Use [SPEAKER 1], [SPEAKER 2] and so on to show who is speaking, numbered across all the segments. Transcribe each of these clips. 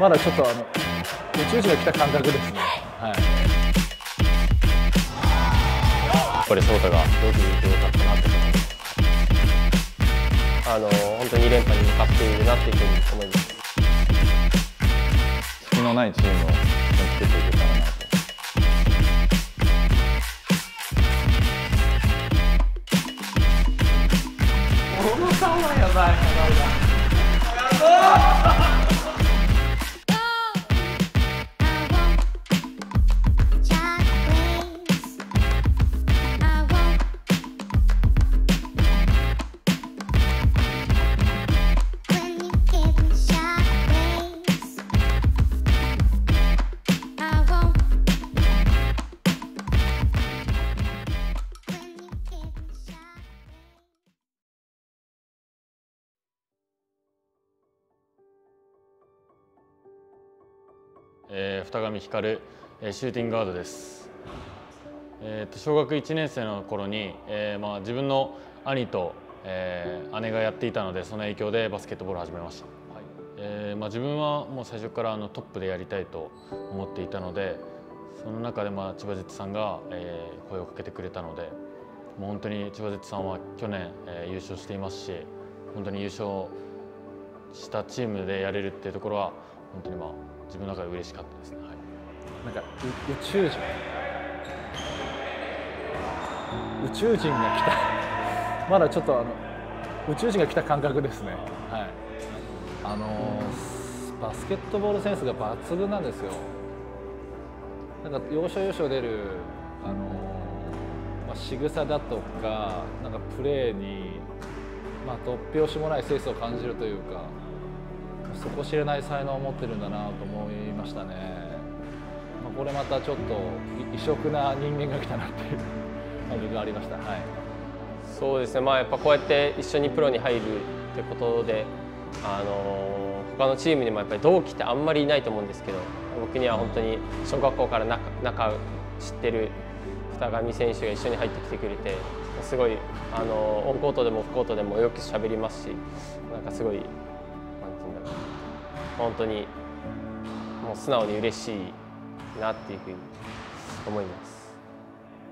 [SPEAKER 1] まだちょっとあの宇宙人が来た感覚ですね。はい。
[SPEAKER 2] やっぱりソータが同期にいてよかったなって思います。あの本当に2連覇に向かっているなっていうふうに思います。
[SPEAKER 3] 隙のないチームを作っていけたらなと。
[SPEAKER 4] えー、二上光、えーシューティングガードです。えーと小学1年生の頃に、えーまあ、自分の兄と、えー姉がやっていたのでその影響でバスケットボールを始めました。えーまあ、自分はもう最初からあのトップでやりたいと思っていたのでその中でまあ千葉ジェッツさんが、えー声をかけてくれたのでもう本当に千葉ジェッツさんは去年、えー優勝していますし本当に優勝したチームでやれるっていうところは本当にまあ自分の中で嬉しかったですね。はい。
[SPEAKER 1] なんか宇宙人。宇宙人が来た。まだちょっとあの宇宙人が来た感覚ですね。はい。あのーバスケットボールセンスが抜群なんですよ。なんか要所要所出るあのーまあ仕草だとかなんかプレーにまあ突拍子もないセンスを感じるというか。底知れない才能を持ってるんだなと思いましたね。まあ、これまたちょっと異色な人間が来たなっていう感じがありました。はい。
[SPEAKER 2] そうですね、まあ、やっぱこうやって一緒にプロに入るってことで、あの他のチームにもやっぱり同期ってあんまりいないと思うんですけど僕には本当に小学校から仲仲知ってる二上選手が一緒に入ってきてくれてすごい、あのオンコートでもオフコートでもよく喋りますしなんかすごい本当にもう素直に嬉しいなっていうふうに思います。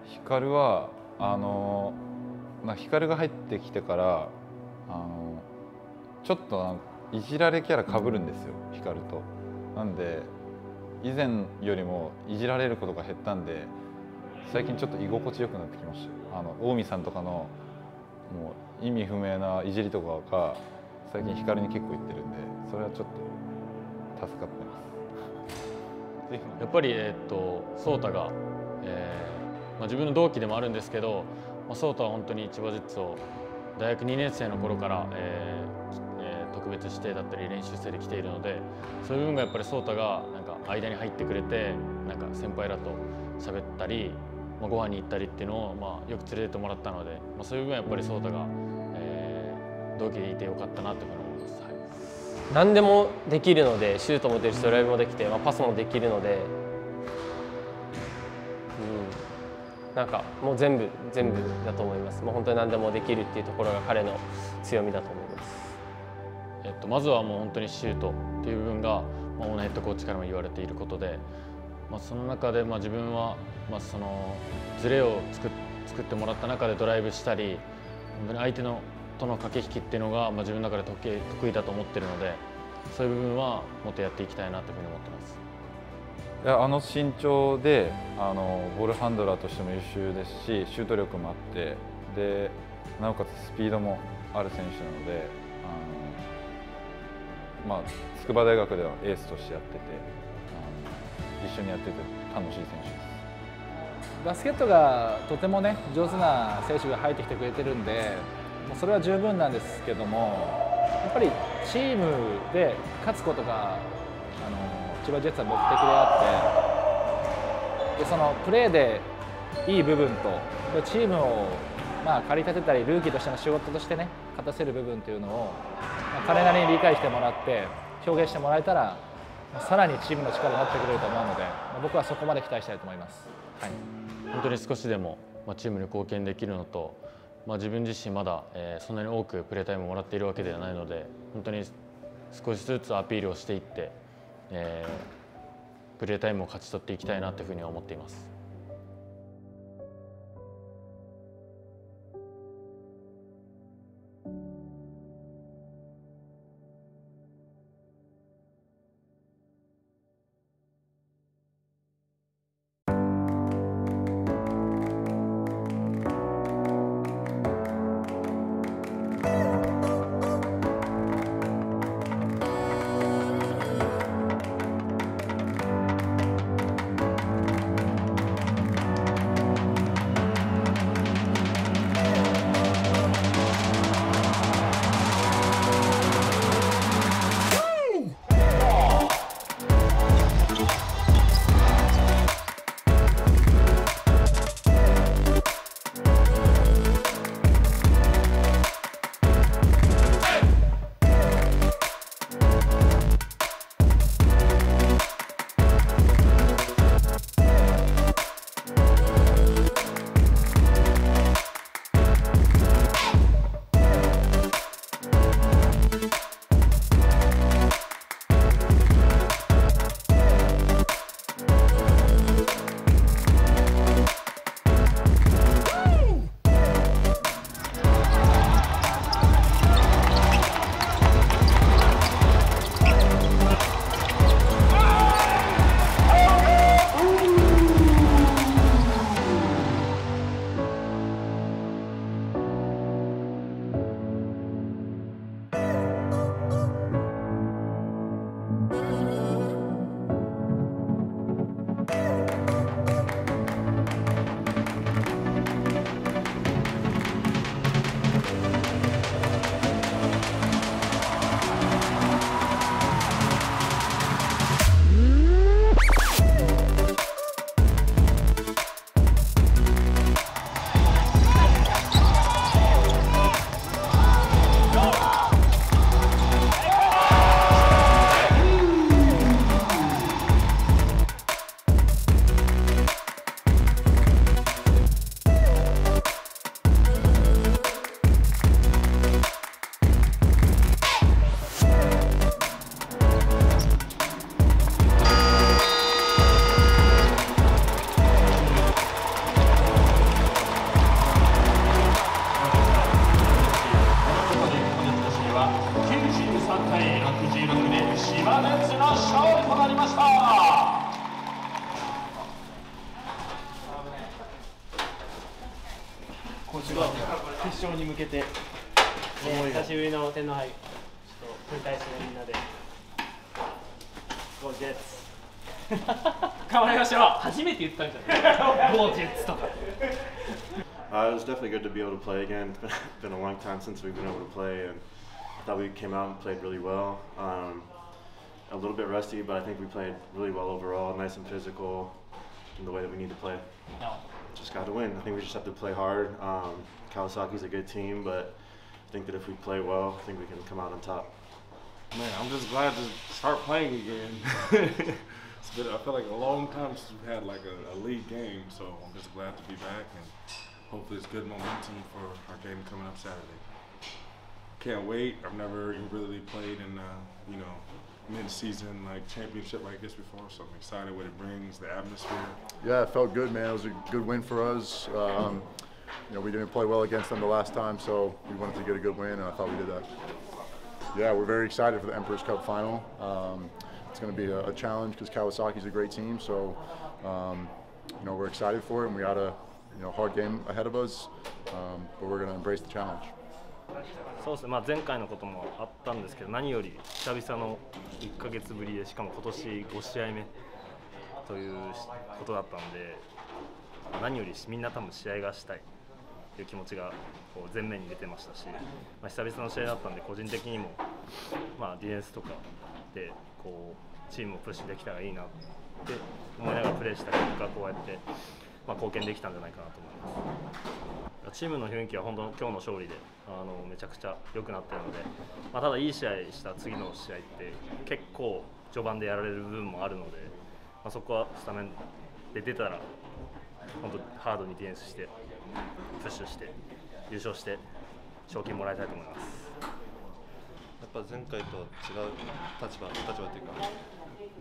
[SPEAKER 3] 光はあのまあ光が入ってきてからあのちょっといじられキャラかぶるんですよ光と。なんで以前よりもいじられることが減ったんで最近ちょっと居心地よくなってきましたあの近江さんとかのもう意味不明ないじりとかが最近光に結構言ってるんでそれはちょっと助かってます。
[SPEAKER 4] やっぱり、えーっと颯太が、えーまあ、自分の同期でもあるんですけど、まあ、颯太は本当に千葉ジェッツを大学2年生の頃から、えーえー特別指定だったり練習生で来ているのでそういう部分がやっぱり颯太がなんか間に入ってくれてなんか先輩らと喋ったり、まあ、ご飯に行ったりっていうのを、まあ、よく連れてってもらったので、まあ、そういう部分はやっぱり颯太が、えー同期でいてよかったなというふうに思います。はい
[SPEAKER 2] 何でもできるのでシュートも出るしドライブもできて、まあ、パスもできるので、うん、なんかもう全部全部だと思います。もう本当に何でもできるっていうところが彼の強みだと思います。
[SPEAKER 4] えっと、まずはもう本当にシュートっていう部分が、まあ、オーナーヘッドコーチからも言われていることで、まあ、その中で、まあ、自分は、まあ、そのズレを作っ作ってもらった中でドライブしたり本当に相手のとの駆け引きっていうのが、まあ、自分の中で得意得意だと思ってるのでそういう部分はもっとやっていきたいなというふうに思ってます。
[SPEAKER 3] いやあの身長であのボールハンドラーとしても優秀ですしシュート力もあってでなおかつスピードもある選手なのであの、まあ、筑波大学ではエースとしてやっててあの一緒にやってて楽しい選手です。
[SPEAKER 1] バスケットがとてもね上手な選手が入ってきてくれてるんでもうそれは十分なんですけどもやっぱりチームで勝つことがあの千葉ジェッツは目的であってでそのプレーでいい部分とチームをまあ駆り立てたりルーキーとしての仕事としてね勝たせる部分というのを、まあ彼なりに理解してもらって表現してもらえたらさらにチームの力になってくれると思うので、まあ僕はそこまで期待したいと思います。はい
[SPEAKER 4] 本当に少しでも、ま、チームに貢献できるのと、まあ、自分自身まだ、えーそんなに多くプレータイムをもらっているわけではないので本当に少しずつアピールをしていってえー、プレータイムを勝ち取っていきたいなというふうに思っています。
[SPEAKER 5] Play again. It's been, been a long time since we've been able to play, and I thought we came out and played really well. Um, a little bit rusty, but I think we played really well overall, nice and physical in the way that we need to play. No. Just got to win. I think we just have to play hard. Um, Kawasaki's a good team, but I think that if we play well, I think we can come out on top.
[SPEAKER 6] Man, I'm just glad to start playing again. it's been, I feel like a long time since we've had like a, a league game, so I'm just glad to be back and hopefully it's good momentum for our game coming up Saturday. Can't wait. I've never really played in, uh, you know, mid-season like championship like this before, so I'm excited what it brings, the atmosphere.
[SPEAKER 7] Yeah, it felt good, man. It was a good win for us. Um, you know, we didn't play well against them the last time, so we wanted to get a good win, and I thought we did that. Yeah, we're very excited for the Emperor's Cup final. Um, it's going to be a, a challenge because Kawasaki's a great team, so um, you know we're excited for it, and we got a you know, hard game ahead of us, um, but we're going to embrace the challenge.
[SPEAKER 8] そうですね、まあ、前回のこともあったんですけど何より久々の1か月ぶりでしかも今年5試合目ということだったので何よりみんな多分試合がしたいという気持ちがこう前面に出てましたし、まあ、久々の試合だったんで個人的にも、まあ、ディフェンスとかでこうチームをプッシュできたらいいなって思いながらプレーした結果こうやってまあ、貢献できたんじゃないかなと思います。チームの雰囲気は本当今日の勝利であのめちゃくちゃ良くなってるので、まあ、ただいい試合した次の試合って結構序盤でやられる部分もあるので、まあ、そこはスタメンで出たら本当ハードにディフェンスしてプッシュして優勝して賞金もらいたいと思います。
[SPEAKER 5] やっぱ前回とは違う立場立場というか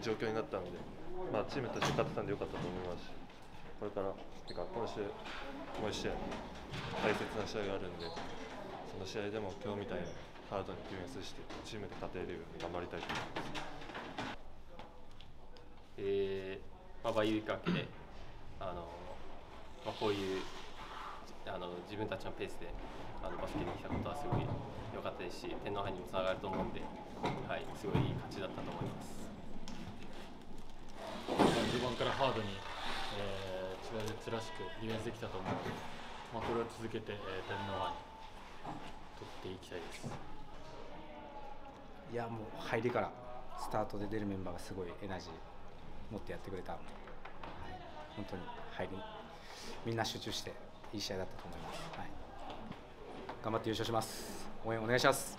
[SPEAKER 9] 状況になったので、まあ、チームとして勝てたんでよかったと思いますこれからてか今週もう1試合大切な試合があるんでその試合でも今日みたいにハードにディフェンスしてチームで勝てるように頑張りたいと思います。
[SPEAKER 2] えーまあ、バイウィーク明けであの、まあ、こういうあの自分たちのペースであのバスケに来たことはすごい良かったですし天皇杯にもつながると思うんで、はい、すごいいい勝ちだったと思います。
[SPEAKER 4] 序盤からハードに、えー、千葉ジェッツらしくディフェンスできたと思うので、まあ、これを続けて、えー、天皇杯取っていきたいです。
[SPEAKER 10] いやもう入りからスタートで出るメンバーがすごいエナジー持ってやってくれたので、はい、本当に入りみんな集中していい試合だったと思います、はい、頑張って優勝します。応援お願いします。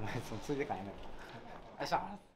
[SPEAKER 10] お前そのついでかやめろよいしょ。
[SPEAKER 11] 後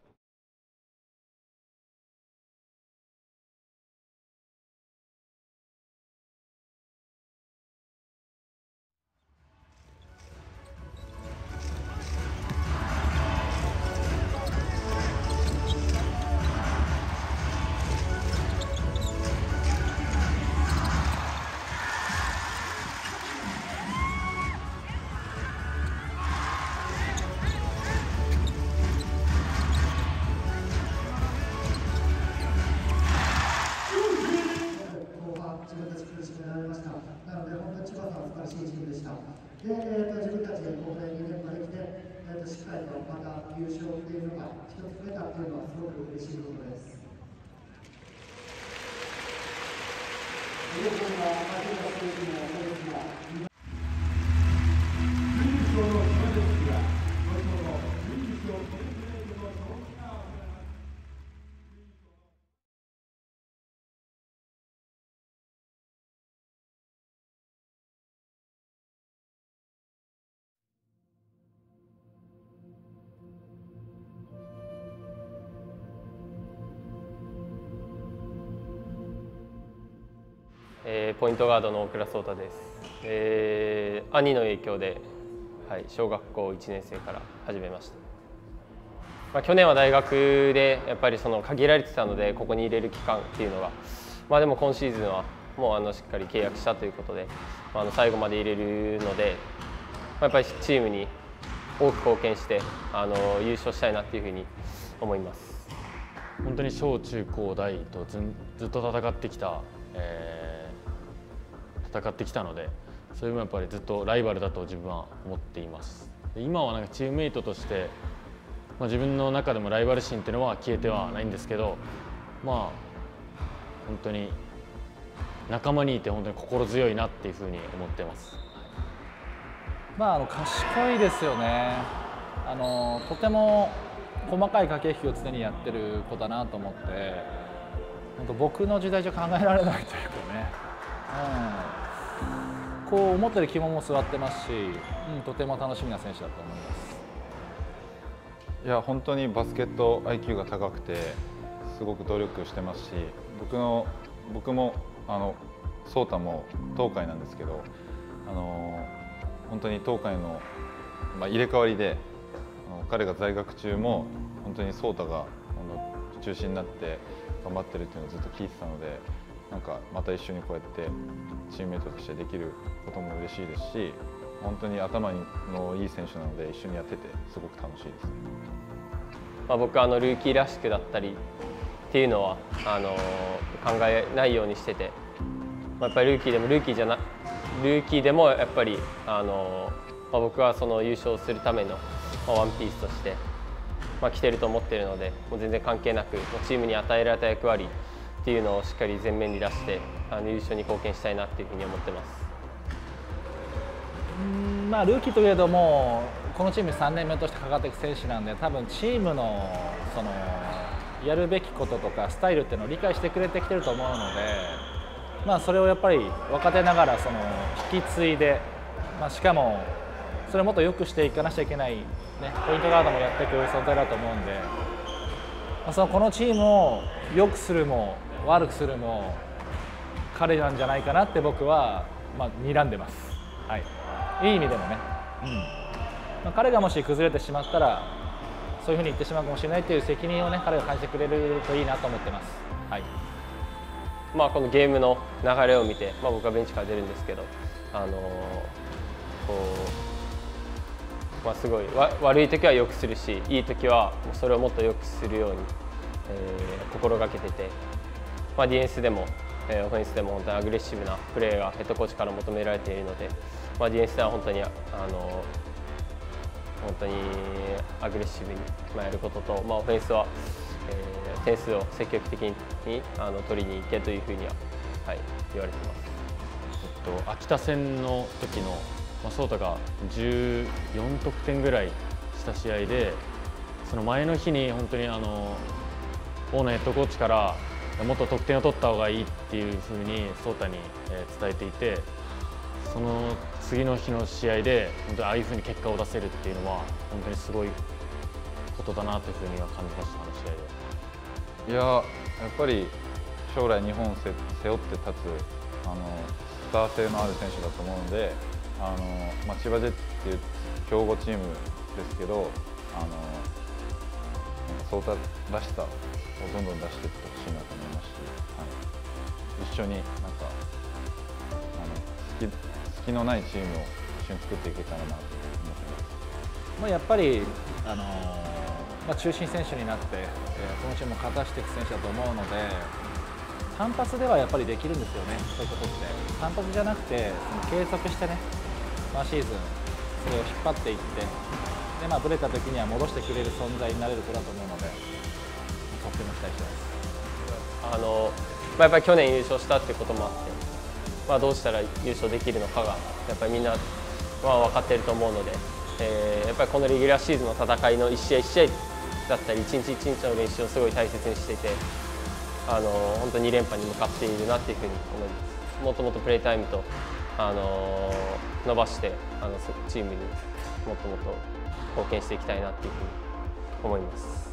[SPEAKER 2] ポイントガードの倉壮太です、えー兄の影響で、はい、小学校1年生から始めました、まあ、去年は大学でやっぱりその限られてたのでここに入れる期間っていうのが、まあ、でも今シーズンはもうあのしっかり契約したということで、まあ、あの最後まで入れるので、まあやっぱりチームに多く貢献してあの優勝したいなっていうふうに思います。
[SPEAKER 4] 本当に小中高大とずずっと戦ってきた、えー戦ってきたのでそれもやっぱりずっとライバルだと自分は思っています。で今はなんかチームメイトとして、まあ、自分の中でもライバル心っていうのは消えてはないんですけどまあ本当に仲間にいて本当に心強いなっていうふうに思ってます。
[SPEAKER 1] まあ、あの賢いですよね。あのとても細かい駆け引きを常にやってる子だなと思って本当僕の時代じゃ考えられないというかね、うん、こう思ってる肝も座ってますし、うん、とても楽しみな選手だと思います。
[SPEAKER 3] いや本当にバスケット IQ が高くてすごく努力してますし僕の僕もあの颯太も東海なんですけどあの本当に東海の、まあ、入れ替わりで彼が在学中も本当に颯太が中心になって頑張ってるっていうのをずっと聞いてたのでなんかまた一緒にこうやってチームメートとしてできることも嬉しいですし本当に頭のいい選手なので一緒にやっててすごく楽しいです。
[SPEAKER 2] まあ、僕はあのルーキーらしくだったりっていうのはあの考えないようにしてて、まあ、やっぱりルーキーでもルーキーじゃなルーキーでもやっぱりあの、まあ、僕はその優勝するための、まあ、ワンピースとして、まあ、来てると思ってるのでもう全然関係なくもうチームに与えられた役割っていうのをしっかり前面に出してあの優勝に貢献したいなっていうふうに思ってます。
[SPEAKER 1] うんまあ、ルーキーといえどもこのチーム3年目としてかかっていく選手なんで多分チームのそのやるべきこととかスタイルっていうのを理解してくれてきてると思うので、まあ、それをやっぱり若手ながらその引き継いで、まあ、しかもそれをもっと良くしていかなきゃいけない、ね、ポイントガードもやっていく存在だと思うんで、まあ、そのこのチームを良くするも悪くするも彼なんじゃないかなって僕は、まあ、睨んでます。はいいい意味でもね、うんまあ、彼がもし崩れてしまったらそういうふうに言ってしまうかもしれないという責任をね彼が感じてくれるといいなと思ってます。はい
[SPEAKER 2] まあ、このゲームの流れを見て、まあ、僕はベンチから出るんですけど、あのこうまあ、すごいわ悪い時はよくするしいい時はそれをもっとよくするように、えー、心がけてて、まあ、ディフェンスでも、えー、オフェンスでも本当にアグレッシブなプレーがヘッドコーチから求められているので、まあ、ディフェンスでは本当にあの本当にアグレッシブにやることと、まあ、オフェンスは、えー、点数を積極的にあの取りに行けというふうには、はい、言われています。
[SPEAKER 4] えっと、秋田戦の時の、まあ、颯太が14得点ぐらいした試合でその前の日に本当にあの大野ヘッドコーチからもっと得点を取った方がいいっていうふうに颯太に伝えていてその次の日の試合で本当にああいうふうに結果を出せるっていうのは本当にすごいことだなというふうには感じましたあの試合で。
[SPEAKER 3] いややっぱり将来日本を背負って立つあのスター性のある選手だと思うのであの、まあ、千葉ジェッツっていう強豪チームですけどあのそうたらしさをどんどん出していってほしいなと思いますし、はい、一緒になんかあの隙のないチームを一緒に作っていけたらなと思ってます。
[SPEAKER 1] まあ、やっぱり、あのまあ、中心選手になって、えー、このチームを勝たしていく選手だと思うので単発ではやっぱりできるんですよね、そういうことって。単発じゃなくてその継続してね、まあ、シーズンそれを引っ張っていってで、まあ、ブレた時には戻してくれる存在になれる子だと思うのでとっても期待してます。
[SPEAKER 2] あのまあ、やっぱり去年優勝したっていうこともあって、まあ、どうしたら優勝できるのかがやっぱりみんな、まあ、分かっていると思うので、えー、やっぱりこのレギュラーシーズンの戦いの1試合1試合だったり一日一日の練習をすごい大切にしていてあの本当に2連覇に向かっているなっていうふうに思いますもっともっとプレータイムとあの伸ばしてあのチームにもっともっと貢献していきたいなっていうふうに思います。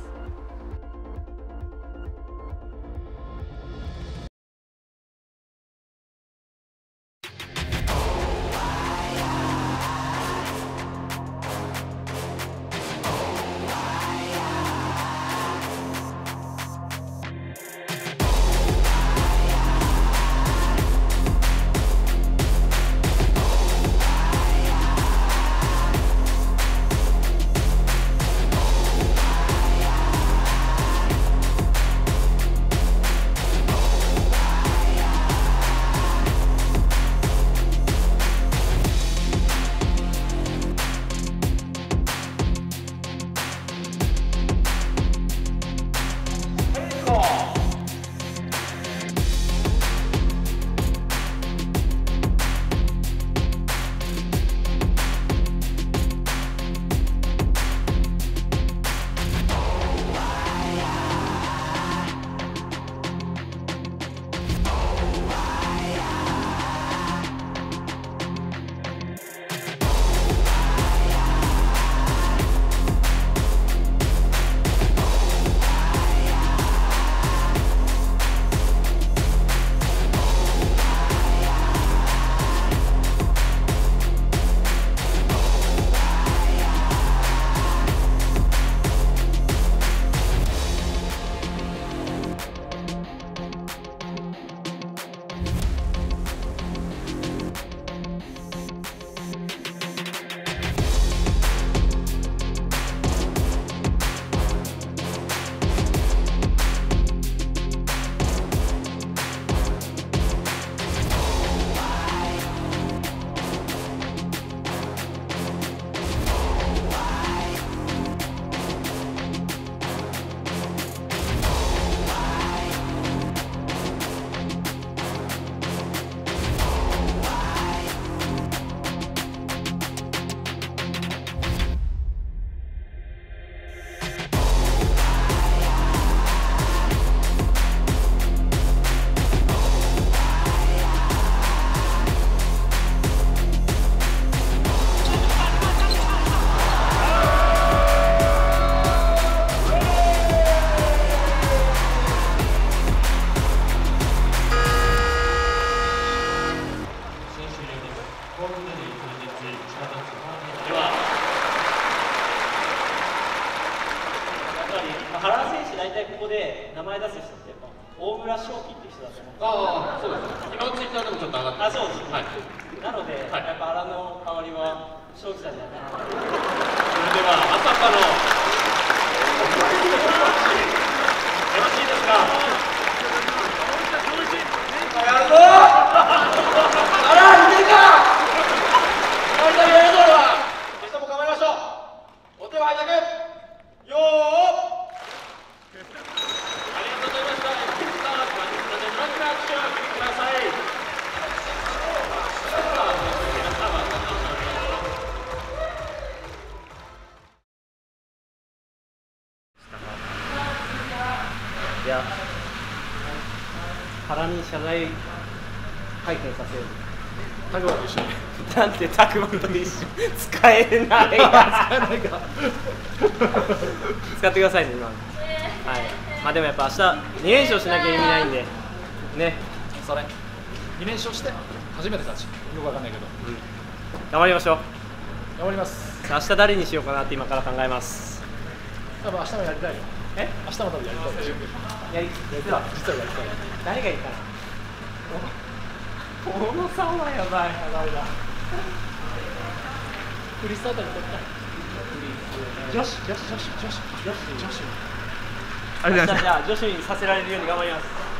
[SPEAKER 12] では、やっぱり原選手、大体ここで名前出す人って、大村翔輝って人だと思うんです
[SPEAKER 13] あ、そうです、今、ツイッターでもちょっと上がって
[SPEAKER 12] あそうです、
[SPEAKER 13] はい、
[SPEAKER 12] な。ので、やっぱ原の代わりは翔輝さん。じゃないかな
[SPEAKER 13] それでは、の、
[SPEAKER 12] よろしいですか？
[SPEAKER 13] や、
[SPEAKER 12] 原に謝罪会見させる。
[SPEAKER 1] タグマと一緒に。
[SPEAKER 12] なんでタグマと一緒に？使えないや
[SPEAKER 1] 使えないか
[SPEAKER 12] 使ってくださいね、今の。はい。まあでもやっぱ明日2連勝しなきゃ意味ないんで、ね。
[SPEAKER 1] それ。2連勝して初めて勝ち。よくわかんないけど。
[SPEAKER 12] 頑張りましょう。
[SPEAKER 1] 頑張ります。
[SPEAKER 12] 明日誰にしようかなって今から考えます。
[SPEAKER 1] 多分明日もやりたいよ。
[SPEAKER 12] え？
[SPEAKER 1] 明日も多分やりたいよ。
[SPEAKER 12] やり実は
[SPEAKER 1] 実はやりたい。
[SPEAKER 12] 誰がいいかな小野さんはやばい。やばいな。
[SPEAKER 1] フリースターターにとった。
[SPEAKER 12] 女子、女子、女子、女子、女子、
[SPEAKER 1] 女子。
[SPEAKER 12] ありがとうございます。じゃあ女子にさせられるように頑張ります。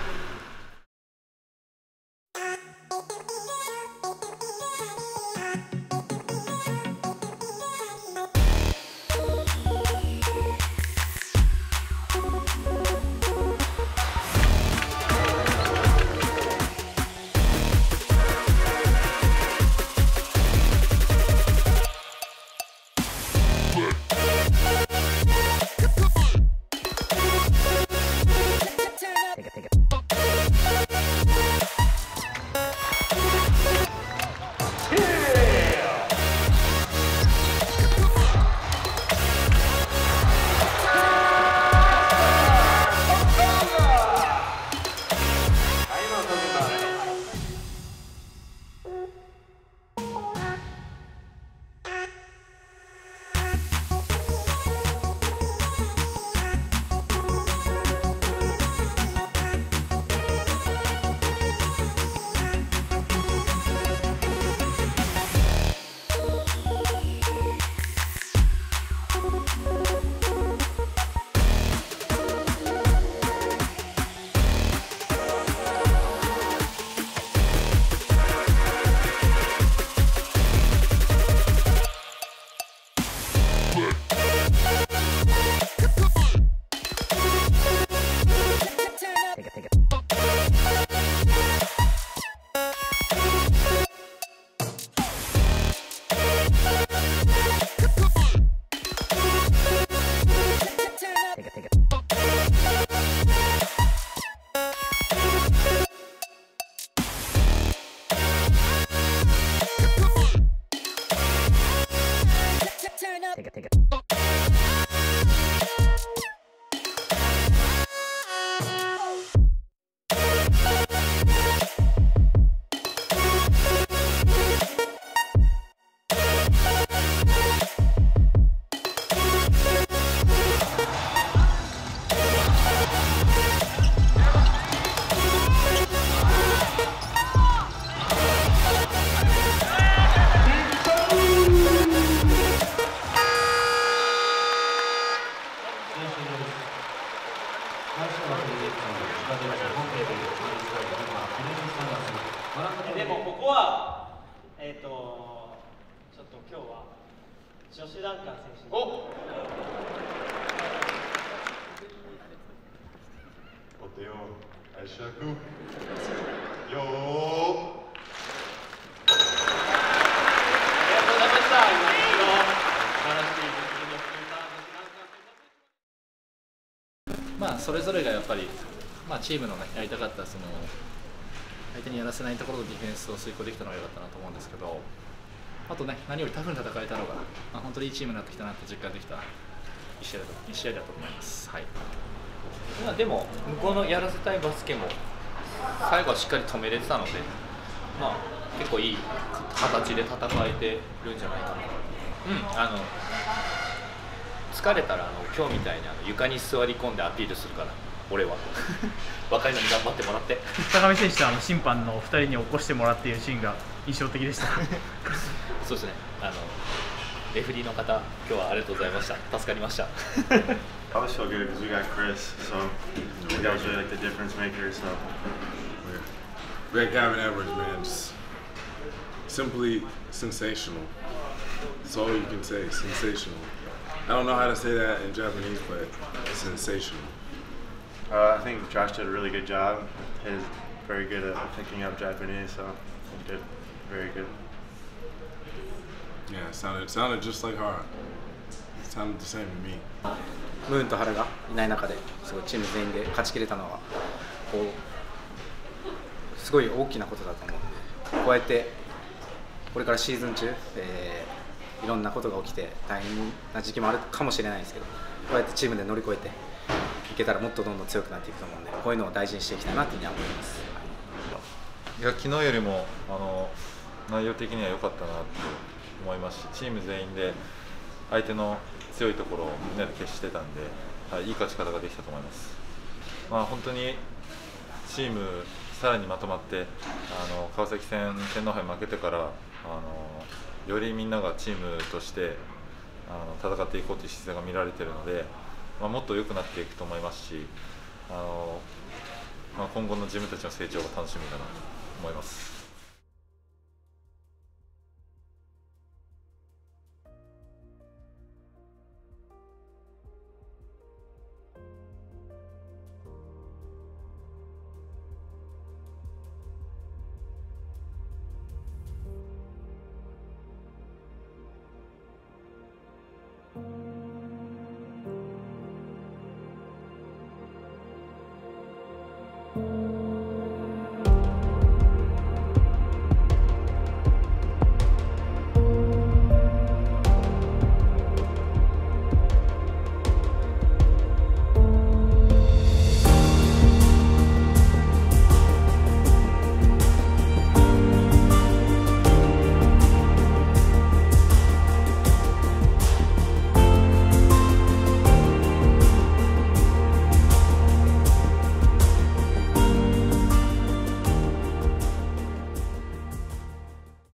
[SPEAKER 12] ジョシュ・ダンカン選手に。
[SPEAKER 14] お手を拝借。よー。
[SPEAKER 1] まあそれぞれがやっぱり、まあ、チームの、ね、やりたかったその相手にやらせないところのディフェンスを遂行できたのが良かったなと思うんですけどあとね何よりタフに戦えたのが、まあ、本当にいいチームになってきたなって実感できた1試合だと一試合だと思います。はい
[SPEAKER 15] まあでも向こうのやらせたいバスケも最後はしっかり止めれてたので、まあ、結構いい形で戦えてるんじゃないかな。うん、あの疲れたらあの今日みたいにあの床に座り込んでアピールするから俺は若いのに頑張ってもらって
[SPEAKER 16] 高見選手とあの審判の2人に起こしてもらっているシーンが印象的でした
[SPEAKER 15] そうですねあのレフェリーの方今日はありがとうございました助かりました
[SPEAKER 5] I was so good because we got Chris, so that was really like the difference maker. So
[SPEAKER 6] got Gavin Edwards, man. Just simply sensational. That's all you can say. Sensational. I don't know how to say that in Japanese, but sensational.
[SPEAKER 5] Uh, I think Josh did a really good job. He's very good at picking up Japanese, so he did very good.
[SPEAKER 6] Yeah, it sounded it sounded just like Hara. It sounded the same to me.
[SPEAKER 10] ムーンと原がいない中ですごいチーム全員で勝ちきれたのはこうすごい大きなことだと思うこうやってこれからシーズン中、えーいろんなことが起きて大変な時期もあるかもしれないんですけどこうやってチームで乗り越えていけたらもっとどんどん強くなっていくと思うんでこういうのを大事にしていきたいなというふうには思います。
[SPEAKER 3] いや昨日よりもあの内容的には良かったなって思いますしチーム全員で相手の強いところをみんなで消してたんで、はい、いい勝ち方ができたと思います。まあ、本当にチームさらにまとまってあの川崎戦天皇杯負けてからあのよりみんながチームとしてあの戦っていこうという姿勢が見られているので、まあ、もっと良くなっていくと思いますしあの、まあ、今後の自分たちの成長が楽しみだなと思います。